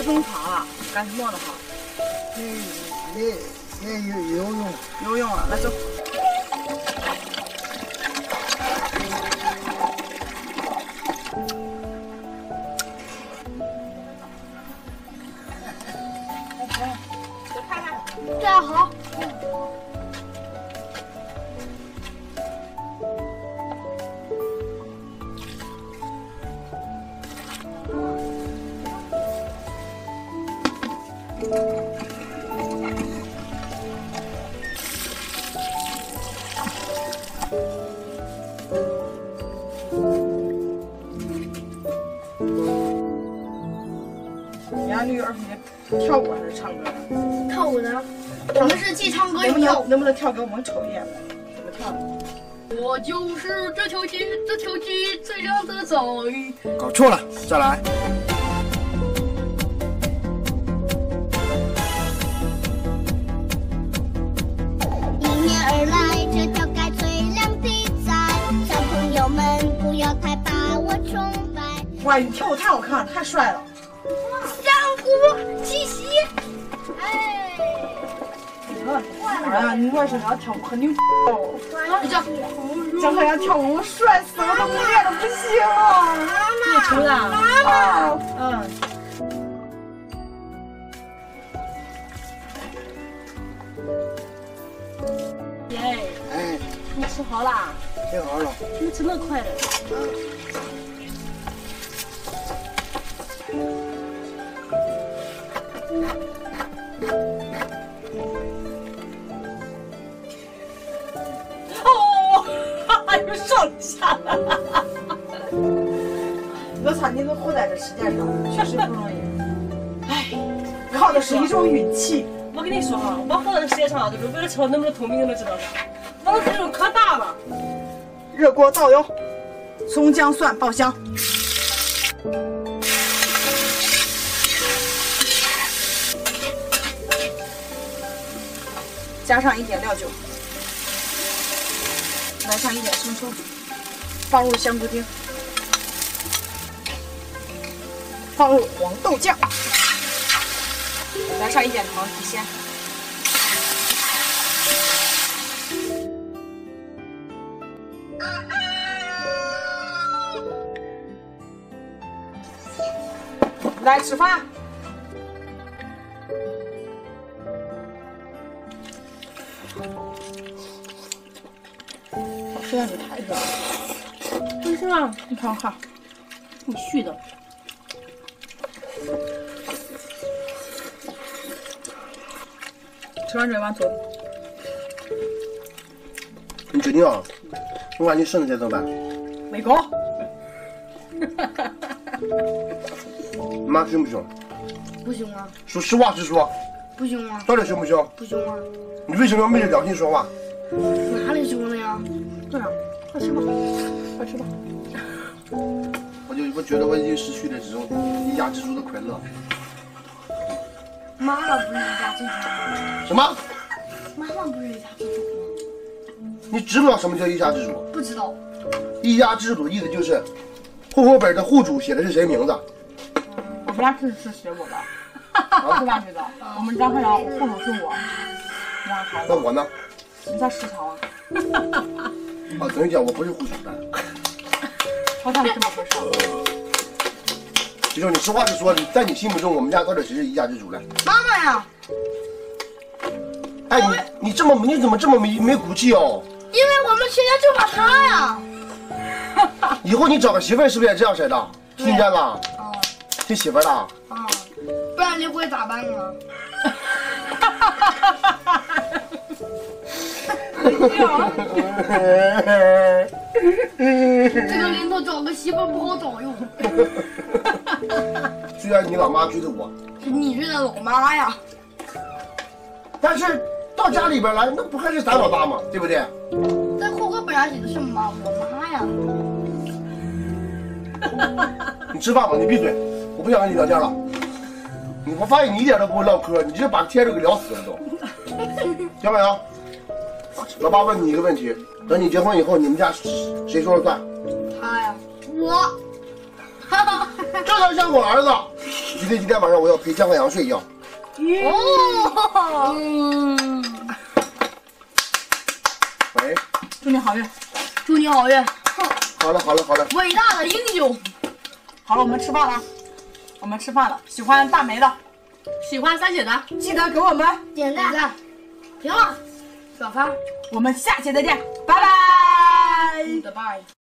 会种茶了，干什么的哈？也也也游游泳，游泳啊，来走。你家女儿是跳舞还是唱歌？跳舞的，我们是既唱歌能不又跳舞。能能不能跳给我们瞅一眼？怎么跳的？我就是这条街，这条街最靓的仔。搞错了，再来。哇，你跳舞太好看了，太帅了！香菇七喜，哎，哎呀，你外甥要跳舞很牛哦！你这张海洋跳舞帅死了，我都练的不行了。你出的？妈妈，嗯。耶，哎，你吃好啦？吃好了。你吃那么快的？哦，哈哈，又上下了。我操，你能活在这世界上，确实不容易。哎，靠的是一种运气。我跟你说哈，我活在这世界上啊，就是为了吃到那么多聪明人都知道的。我的这种可大了。热锅倒油，葱姜蒜爆香。加上一点料酒，来上一点生抽，放入香菇丁，放入黄豆酱，来上一点糖提鲜。来吃饭。实在是太热了，为什么？你看看，你虚的。吃完这碗走。你决定啊？我把你剩下怎么办？没搞。妈凶不凶？不行啊，说实话实说，不凶啊，到底凶不凶？不凶啊，你为什么要昧着良心说话？哪里凶了呀？对啊，快吃吧，快吃吧。我就我觉得我已经失去了这种一家之主的快乐。妈妈不是一家之主，什么？妈妈不是一家之主吗？你知不知道什么叫一家之主？不知道。一家之主的意思就是，户口本的户主写的是谁名字？我们家是是写我的，是吧，知道？我们张海洋户口是我，你看孩子，那我呢？你在食堂啊？啊，等于讲我不是户主的。好像是这么回事。就说你实话实说，你在你心目中，我们家到底谁是一家之主呢？妈妈呀，哎，你你这么你怎么这么没没骨气哦？因为我们全家就怕他呀。以后你找个媳妇儿是不是也这样式的？听见了？啊听媳妇儿的。啊，不然你会咋办呢？这个年头找个媳妇儿不好找哟，虽然你老妈追的我，是你追的老妈呀。但是到家里边来，那不还是咱老大吗？对不对？在户口本上写的是妈，我妈呀。你吃饭吧，你闭嘴，我不想跟你聊天了。你我发现你一点都不会唠嗑，你这把天都给聊死了都。小美啊，老爸问你一个问题：等你结婚以后，你们家谁说了算？他呀，我。这才像我儿子。今天今天晚上我要陪江海洋睡觉。哦，嗯，喂，祝你好运。祝你好运，好了好了好了，伟大的英雄。好了，我们吃饭了，我们吃饭了。喜欢大梅的，喜欢三姐的，记得给我们。点赞。赞，评论，转发，我们下期再见，拜拜。goodbye。